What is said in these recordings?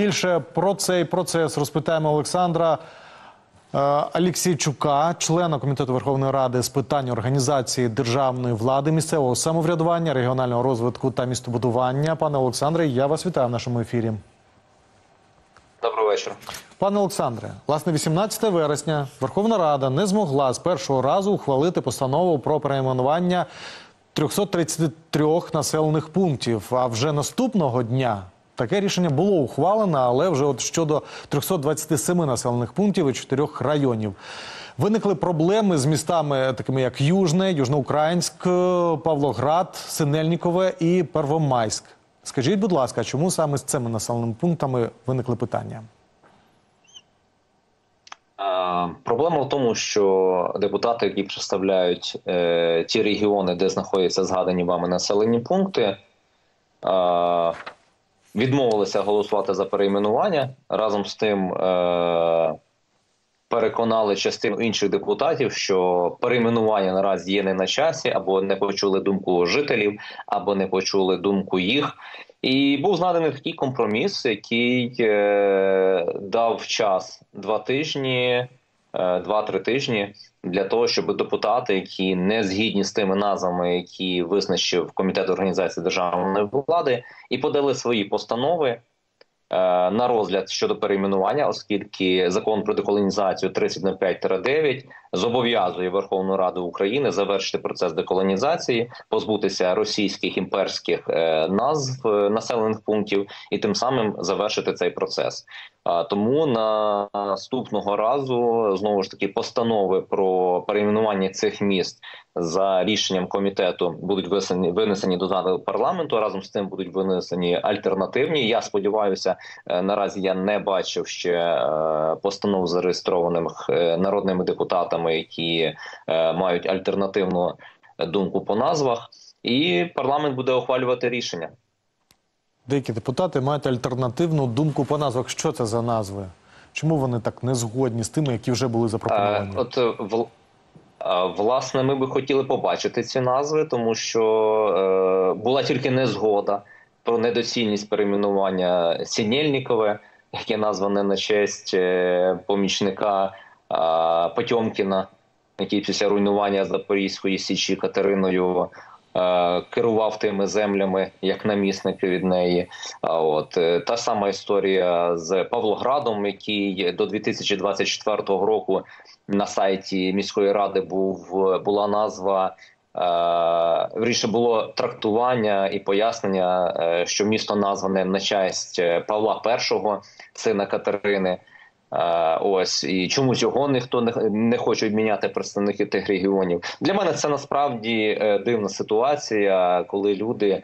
Більше про цей процес розпитаємо Олександра е, Алексійчука, члена комітету Верховної Ради з питань організації державної влади, місцевого самоврядування, регіонального розвитку та містобудування. Пане Олександре, я вас вітаю в нашому ефірі. Добрий вечір. Пане Олександре, власне, 18 вересня Верховна Рада не змогла з першого разу ухвалити постанову про перейменування 333 населених пунктів. А вже наступного дня таке рішення було ухвалено, але вже от щодо 327 населених пунктів і 4 районів. Виникли проблеми з містами, такими як Южне, Южноукраїнськ, Павлоград, Синельнікове і Первомайськ. Скажіть, будь ласка, чому саме з цими населеними пунктами виникли питання? Е, Проблема в тому, що депутати, які представляють е, ті регіони, де знаходяться згадані вами населені пункти, е, відмовилися голосувати за перейменування. Разом з тим е, переконали частину інших депутатів, що перейменування наразі є не на часі, або не почули думку жителів, або не почули думку їх. І був знайдений такий компроміс, який е, дав час два тижні, е, два-три тижні для того, щоб депутати, які не згідні з тими назвами, які визначив комітет організації державної влади, і подали свої постанови е, на розгляд щодо перейменування, оскільки закон про деколонізацію 30.5-9 зобов'язує Верховну Раду України завершити процес деколонізації, позбутися російських імперських е, назв е, населених пунктів і тим самим завершити цей процес. Тому на наступного разу знову ж таки постанови про перейменування цих міст за рішенням комітету будуть винесені, винесені до зали парламенту. Разом з тим будуть винесені альтернативні. Я сподіваюся, е, наразі я не бачив ще е, постанов зареєстрованих е, народними депутатами, які мають альтернативну думку по назвах, і парламент буде ухвалювати рішення. Деякі депутати мають альтернативну думку по назвах. Що це за назви? Чому вони так не згодні з тими, які вже були Е, запропоновані? От е, в- е, власне, ми би хотіли побачити ці назви, тому що е, була тільки незгода про недоцільність перейменування Сінєльнікове, яке назване на честь е, помічника е, Потьомкіна, який після руйнування Запорізької січі Катериною. Е, Керував тими землями як намісник від неї. А от е, та сама історія з Павлоградом, який до 2024 року на сайті міської ради був була назва. Е, Вірніше було трактування і пояснення, що місто назване на честь Павла І, сина Катерини. Ось і чомусь його ніхто не, хоче відміняти представники тих регіонів. Для мене це насправді е, дивна ситуація, коли люди е,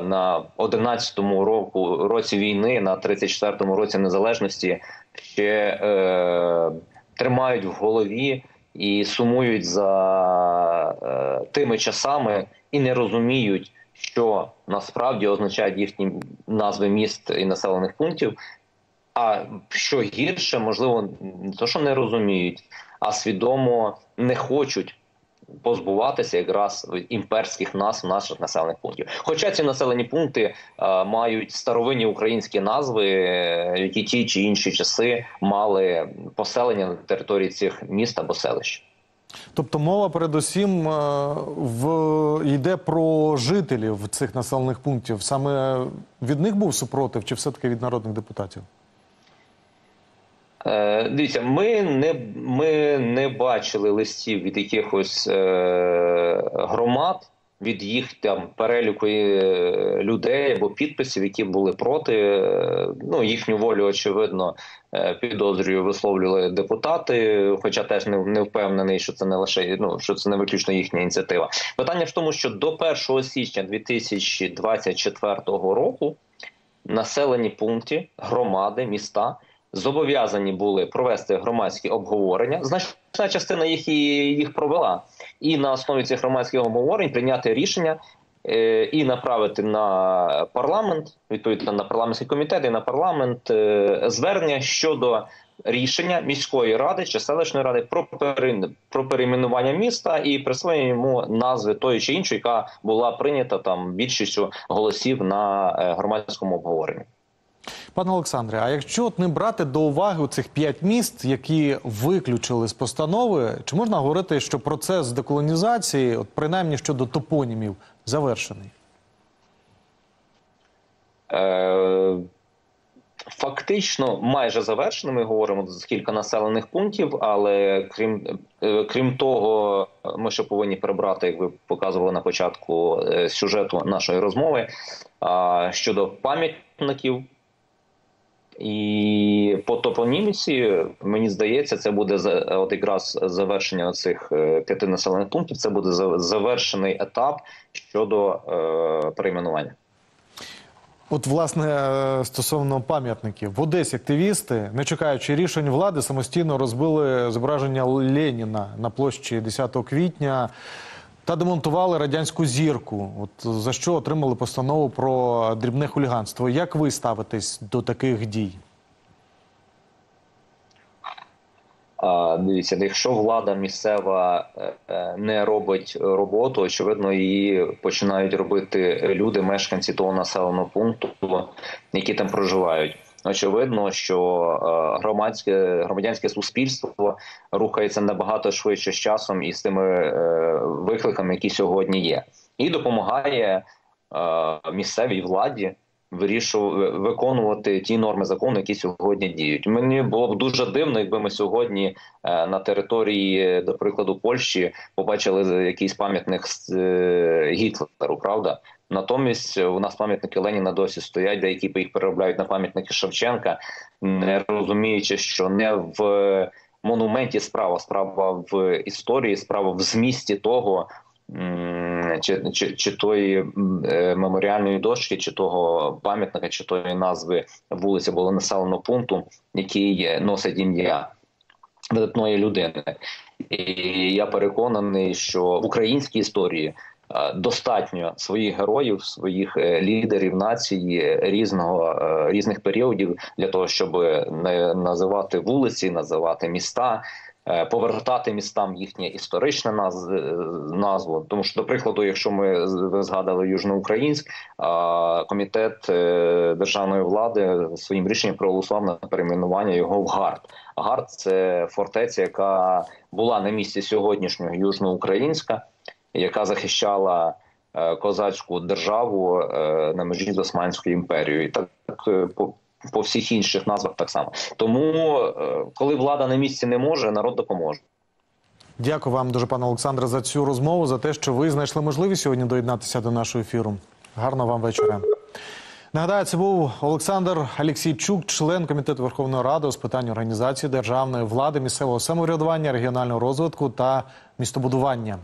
на 11-му року році війни, на 34-му році незалежності ще е, тримають в голові і сумують за е, тими часами і не розуміють, що насправді означають їхні назви міст і населених пунктів. А що гірше, можливо, не то, що не розуміють, а свідомо не хочуть позбуватися якраз імперських назв наших населених пунктів. Хоча ці населені пункти е, мають старовинні українські назви, е, які ті чи інші часи мали поселення на території цих міст або селищ. Тобто мова передусім е, в йде про жителів цих населених пунктів. Саме від них був супротив, чи все-таки від народних депутатів? Е, Дивіться, ми не ми не бачили листів від якихось е, громад, від їх там переліку е, людей або підписів, які були проти. Ну їхню волю, очевидно, підозрюю, висловлювали депутати. Хоча теж не, не впевнений, що це не лише ну що це не виключно їхня ініціатива. Питання в тому, що до 1 січня 2024 року населені пункти, громади, міста зобов'язані були провести громадські обговорення. Значна частина їх і їх провела, і на основі цих громадських обговорень прийняти рішення е, і направити на парламент, відповідно на парламентський комітет і на парламент е, звернення щодо рішення міської ради чи селищної ради про про перейменування міста і присвоєння йому назви тої чи іншої, яка була прийнята там більшістю голосів на е, громадському обговоренні. Пане Олександре, а якщо от не брати до уваги цих п'ять міст, які виключили з постанови, чи можна говорити, що процес деколонізації, от принаймні щодо топонімів, завершений? Е, Фактично майже завершено. Ми говоримо з кілька населених пунктів, але крім е, крім того, ми ще повинні прибрати, як ви показували на початку е, сюжету нашої розмови щодо пам'ятників. І по топоніміці, мені здається, це буде от якраз завершення цих п'яти населених пунктів. Це буде завершений етап щодо е, перейменування. От, власне, е, стосовно пам'ятників, в Одесі активісти, не чекаючи рішень влади, самостійно розбили зображення Леніна на площі 10 квітня та демонтували радянську зірку. От за що отримали постанову про дрібне хуліганство. Як ви ставитесь до таких дій? А, Дивіться, якщо влада місцева е, е, не робить роботу, очевидно, її починають робити люди, мешканці того населеного пункту, які там проживають. Очевидно, що е, громадське громадянське суспільство рухається набагато швидше з часом і з тими е, викликами, які сьогодні є, і допомагає е, місцевій владі вирішувати виконувати ті норми закону, які сьогодні діють. Мені було б дуже дивно, якби ми сьогодні е, на території, до прикладу, Польщі побачили якийсь пам'ятник е, Гітлеру. Правда, натомість у нас пам'ятники Леніна досі стоять, деякі їх переробляють на пам'ятники Шевченка, не розуміючи, що не в монументі справа, справа в історії, справа в змісті того. Чи, чи, чи тої е, меморіальної дошки, чи того пам'ятника, чи тої назви вулиці або населеного пункту, який носить ім'я видатної людини. І я переконаний, що в українській історії достатньо своїх героїв, своїх е, лідерів нації різного е, різних періодів для того, щоб не називати вулиці, називати міста. Е, Повертати містам їхнє історичне е, назву, тому що, до прикладу, якщо ми згадали Южноукраїнськ, комітет е, державної влади своїм рішенням проголосував на перейменування його в ГАРД. ГАРД це фортеця, яка була на місці сьогоднішнього Южноукраїнська, яка захищала козацьку державу на межі з Османською імперією. І так по, всіх інших назвах так само. Тому, е, коли влада на місці не може, народ допоможе. Дякую вам дуже, пане Олександре, за цю розмову, за те, що ви знайшли можливість сьогодні доєднатися до нашого ефіру. Гарного вам вечора. Нагадаю, це був Олександр Алексійчук, член комітету Верховної Ради з питань організації державної влади, місцевого самоврядування, регіонального розвитку та містобудування.